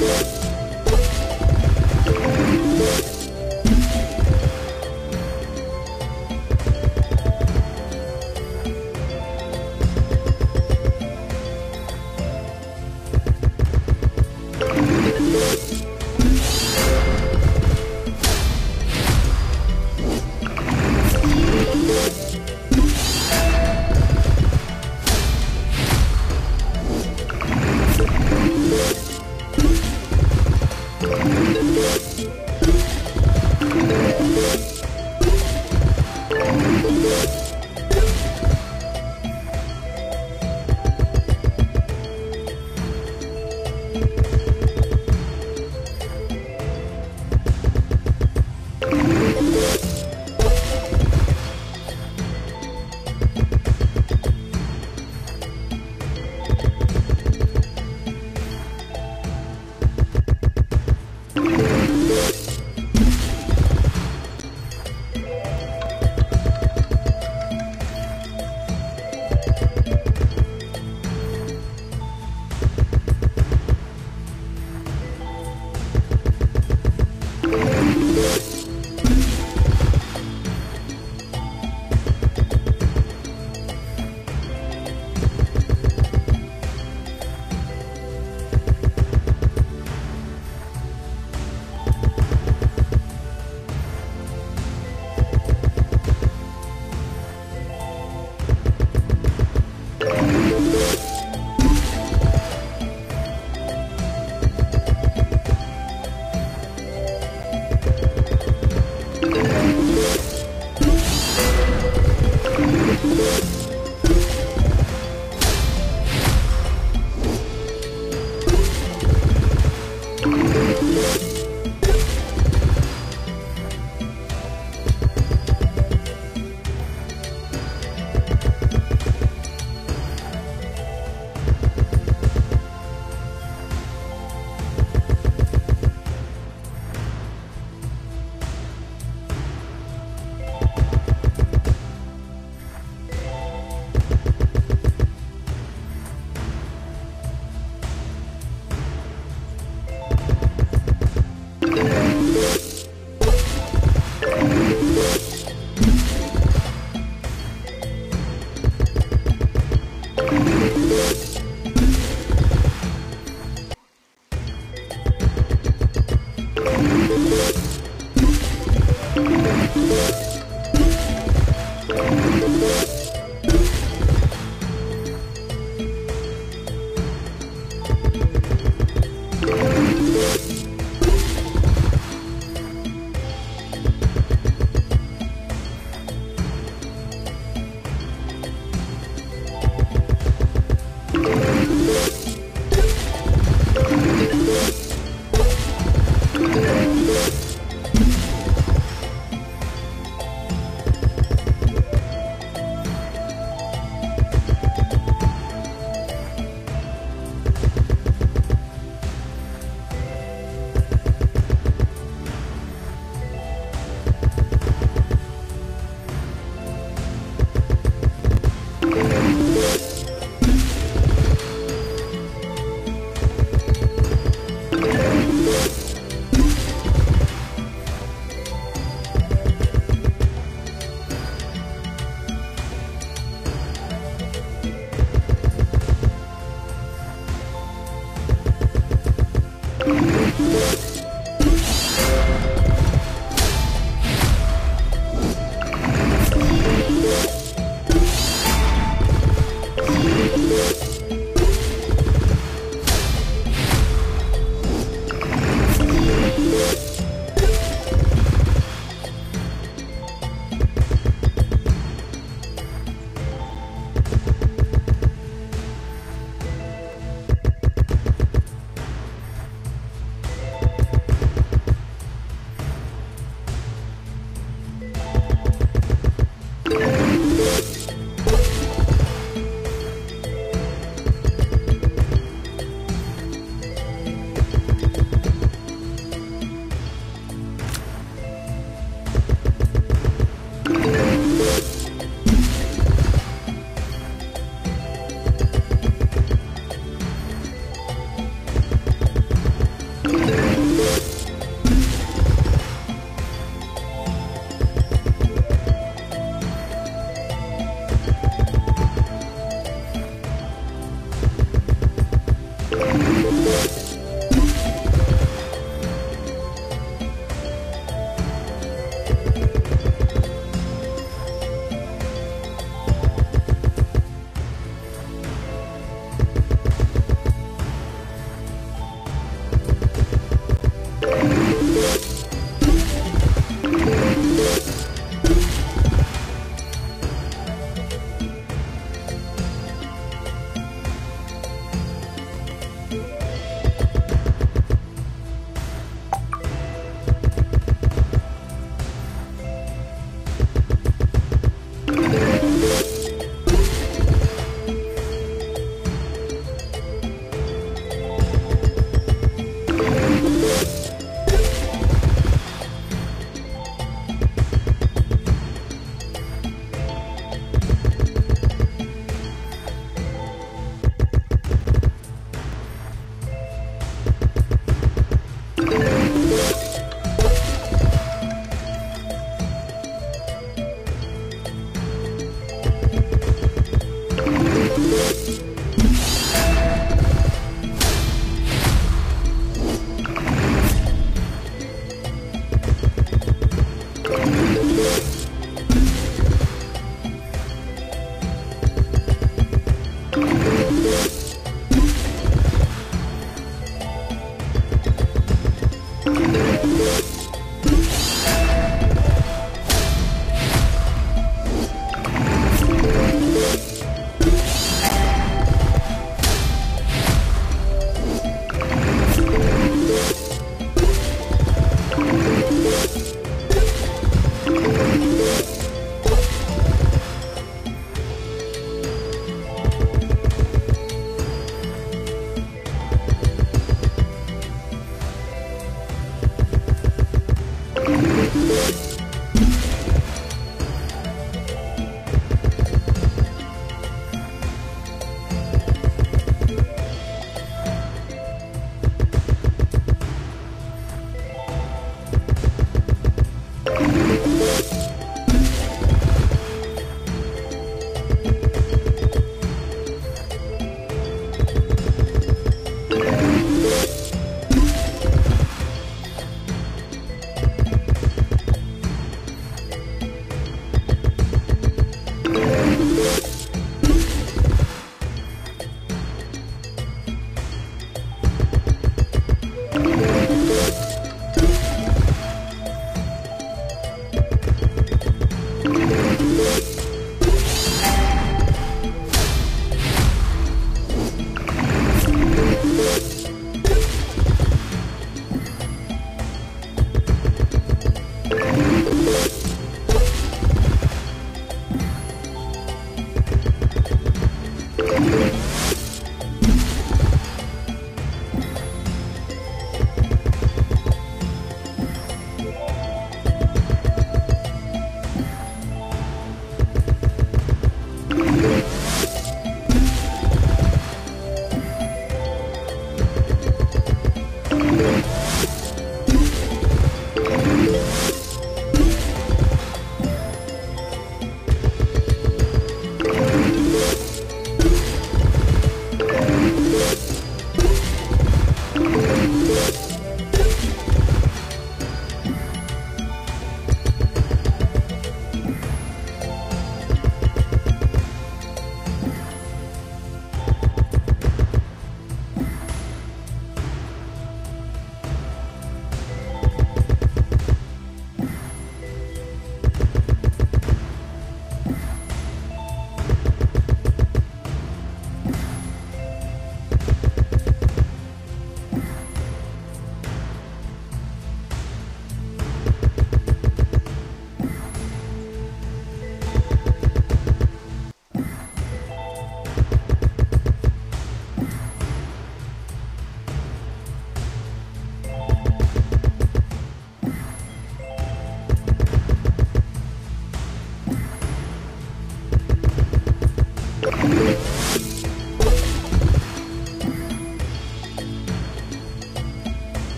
Bye.